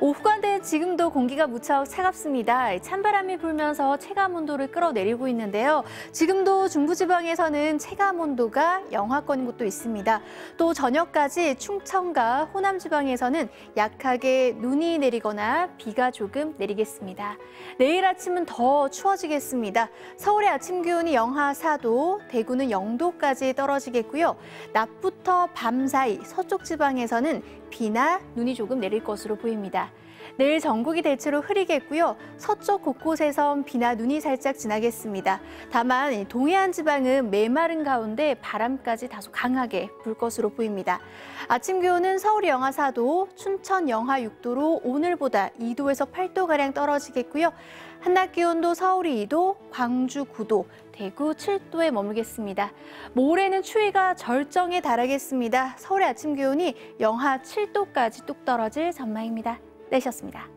오후간대 지금도 공기가 무척 차갑습니다. 찬바람이 불면서 체감 온도를 끌어내리고 있는데요. 지금도 중부지방에서는 체감 온도가 영하권인 곳도 있습니다. 또 저녁까지 충청과 호남 지방에서는 약하게 눈이 내리거나 비가 조금 내리겠습니다. 내일 아침은 더 추워지겠습니다. 서울의 아침 기온이 영하 4도, 대구는 0도까지 떨어지겠고요. 낮부터 밤 사이 서쪽 지방에서는 비나 눈이 조금 내릴 것으로 보입니다. 것이다. 내일 전국이 대체로 흐리겠고요. 서쪽 곳곳에선 비나 눈이 살짝 지나겠습니다. 다만 동해안 지방은 메마른 가운데 바람까지 다소 강하게 불 것으로 보입니다. 아침 기온은 서울이 영하 4도, 춘천 영하 6도로 오늘보다 2도에서 8도가량 떨어지겠고요. 한낮 기온도 서울이 2도, 광주 9도, 대구 7도에 머물겠습니다. 모레는 추위가 절정에 달하겠습니다. 서울의 아침 기온이 영하 7도까지 뚝 떨어질 전망입니다. 내셨습니다.